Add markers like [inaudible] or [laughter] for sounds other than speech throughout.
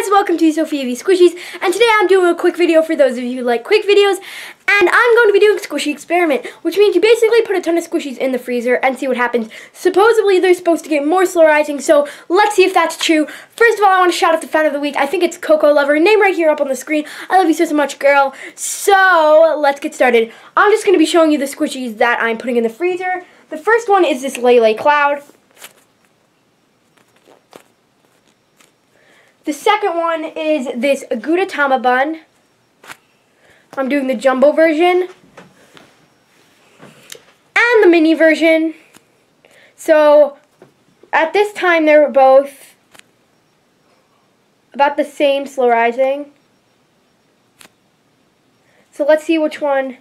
guys, welcome to Sophia V Squishies, and today I'm doing a quick video for those of you who like quick videos, and I'm going to be doing a squishy experiment, which means you basically put a ton of squishies in the freezer and see what happens. Supposedly they're supposed to get more slow rising, so let's see if that's true. First of all, I want to shout out the fan of the week. I think it's Coco Lover, name right here up on the screen. I love you so, so much, girl. So, let's get started. I'm just going to be showing you the squishies that I'm putting in the freezer. The first one is this Lele Cloud. The second one is this Gudetama bun. I'm doing the jumbo version. And the mini version. So, at this time they were both about the same slow rising. So let's see which one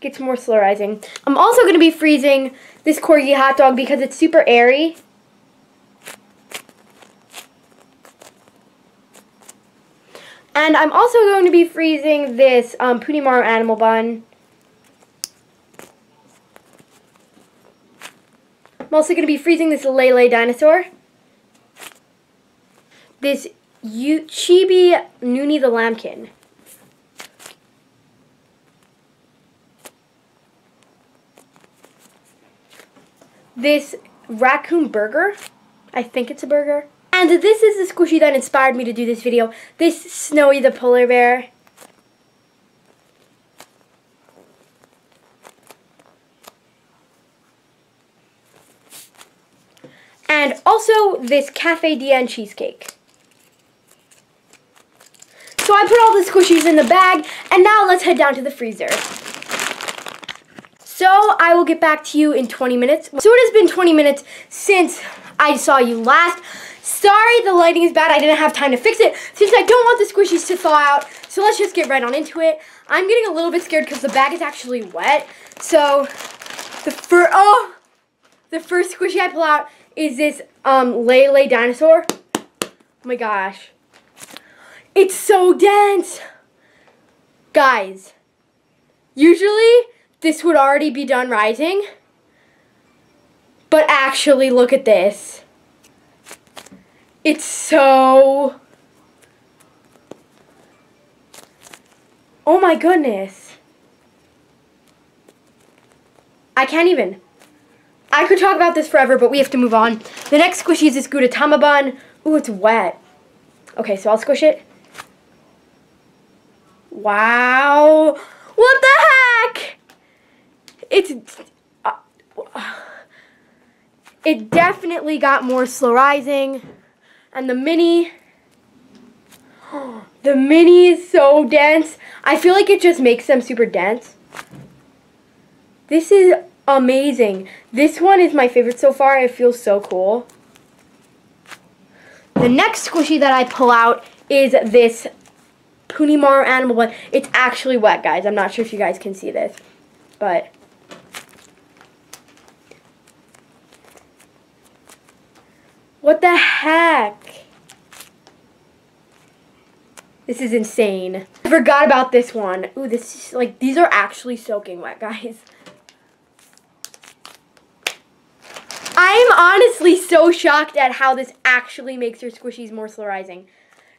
gets more slow rising. I'm also going to be freezing this Corgi hot dog because it's super airy. And I'm also going to be freezing this um, Punimaru animal bun. I'm also going to be freezing this Lele dinosaur. This U Chibi Noonie the Lambkin. This raccoon burger. I think it's a burger. And this is the squishy that inspired me to do this video. This Snowy the polar bear. And also this Cafe de N cheesecake. So I put all the squishies in the bag, and now let's head down to the freezer. So I will get back to you in 20 minutes. So it has been 20 minutes since I saw you last. Sorry the lighting is bad. I didn't have time to fix it since I don't want the squishies to thaw out. So let's just get right on into it. I'm getting a little bit scared because the bag is actually wet. So the first, oh, the first squishy I pull out is this um, Lele dinosaur. Oh my gosh. It's so dense. Guys, usually this would already be done rising. But actually, look at this. It's so... Oh my goodness. I can't even. I could talk about this forever, but we have to move on. The next squishy is this Gudetama bun. Ooh, it's wet. Okay, so I'll squish it. Wow. What the heck? It's... Uh, it definitely got more slow rising. And the mini, [gasps] the mini is so dense. I feel like it just makes them super dense. This is amazing. This one is my favorite so far. It feels so cool. The next squishy that I pull out is this Punimaru animal one. It's actually wet, guys. I'm not sure if you guys can see this, but What the heck? This is insane. I forgot about this one. Ooh, this is like, these are actually soaking wet, guys. I'm honestly so shocked at how this actually makes your squishies more slow rising.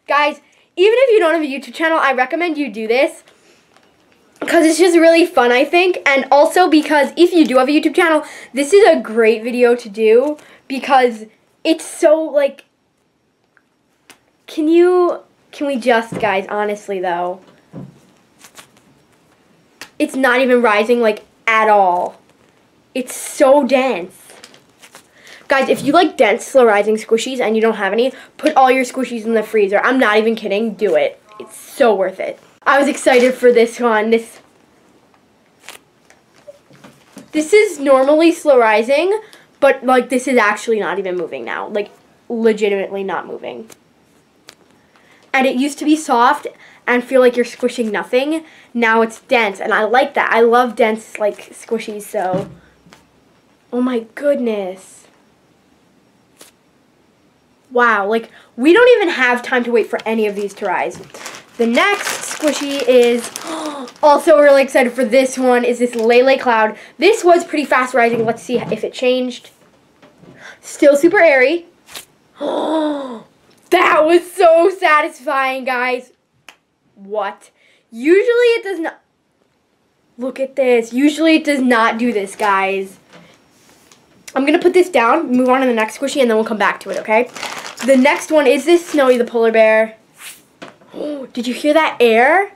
Guys, even if you don't have a YouTube channel, I recommend you do this. Because it's just really fun, I think. And also because if you do have a YouTube channel, this is a great video to do. Because it's so like can you can we just guys honestly though? It's not even rising like at all. It's so dense. Guys if you like dense slow rising squishies and you don't have any put all your squishies in the freezer. I'm not even kidding. Do it. It's so worth it. I was excited for this one. This this is normally slow rising but, like, this is actually not even moving now. Like, legitimately not moving. And it used to be soft and feel like you're squishing nothing. Now it's dense, and I like that. I love dense, like, squishies, so... Oh my goodness. Wow, like, we don't even have time to wait for any of these to rise. The next squishy is also really excited for this one is this Lele Cloud. This was pretty fast rising. Let's see if it changed. Still super airy. [gasps] That was so satisfying, guys. What? Usually it does not. Look at this. Usually it does not do this, guys. I'm going to put this down, move on to the next squishy, and then we'll come back to it, okay? The next one is this Snowy the Polar Bear. Oh, [gasps] did you hear that air?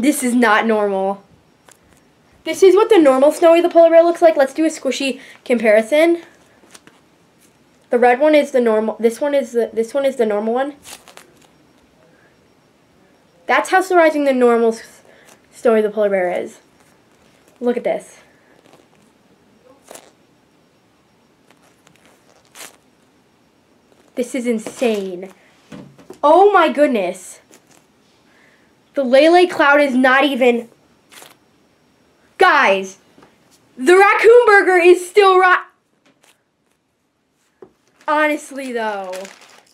This is not normal. This is what the normal Snowy the Polar Bear looks like. Let's do a squishy comparison. The red one is the normal. This one is the this one is the normal one. That's how surprising the normal Snowy the Polar Bear is. Look at this. This is insane. Oh my goodness. The Lele Cloud is not even... Guys, the Raccoon Burger is still right... Honestly, though.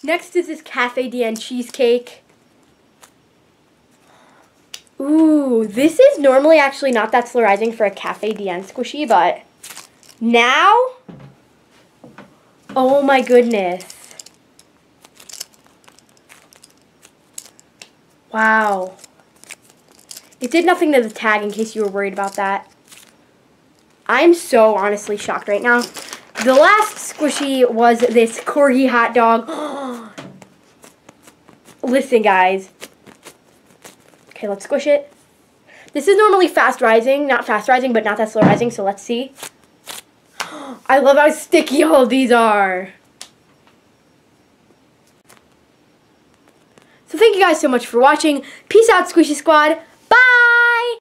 Next is this Cafe de N cheesecake. Ooh, this is normally actually not that slow rising for a Cafe de N squishy, but now... Oh my goodness. Wow. It did nothing to the tag in case you were worried about that. I'm so honestly shocked right now. The last squishy was this corgi hot dog. [gasps] Listen, guys. Okay, let's squish it. This is normally fast rising, not fast rising, but not that slow rising, so let's see. [gasps] I love how sticky all these are. So thank you guys so much for watching. Peace out, Squishy Squad. Bye!